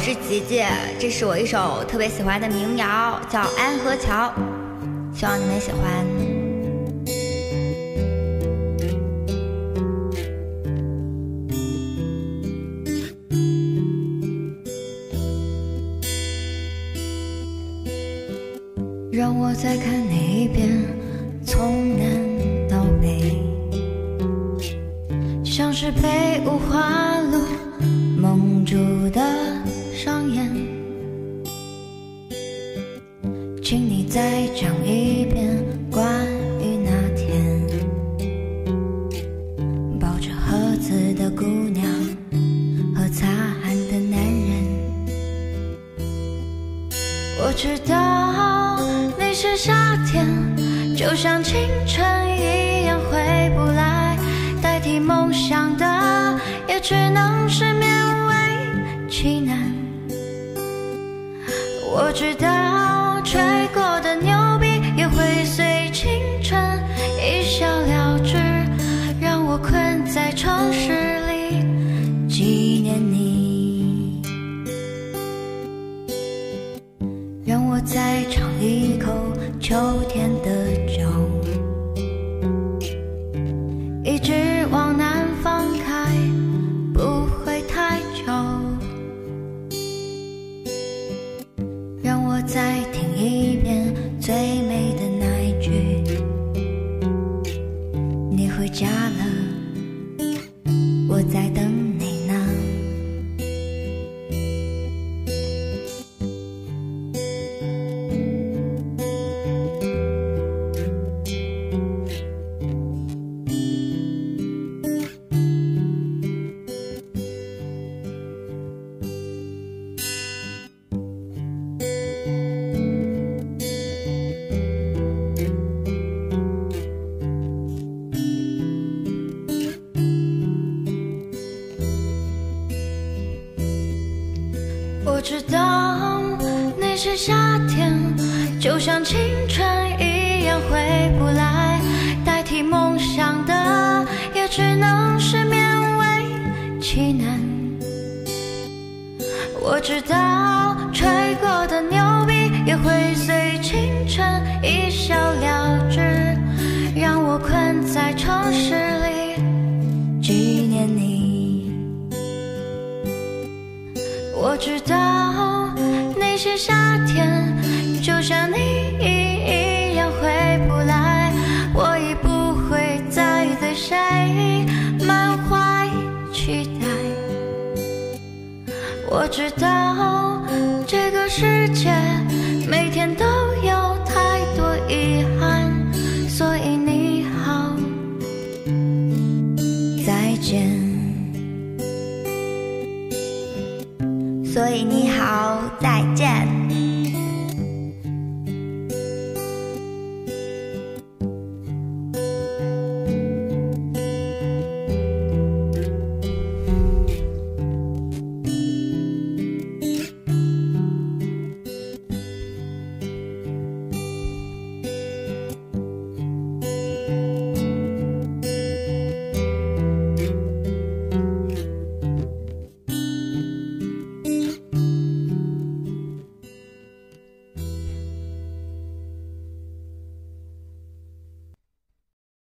我是吉吉，这是我一首特别喜欢的民谣，叫《安河桥》，希望你们喜欢。让我再看你一遍，从南到北，像是被五花路蒙住的再讲一遍关于那天抱着盒子的姑娘和擦汗的男人。我知道那些夏天就像青春一样回不来，代替梦想的也只能是勉为其难。我知道再尝一口秋天的酒，一直往南方开，不会太久。让我再听一遍最美的那一句：你回家我知道那些夏天就像青春一样回不来，代替梦想的也只能是勉为其难。我知道吹过的牛逼也会随青春一笑了之，让我困在城市里纪念你。我知道那些夏天就像你一样回不来，我已不会再对谁满怀期待。我知道这个世界每天都有太多遗憾，所以你好，再见。所以你好，再见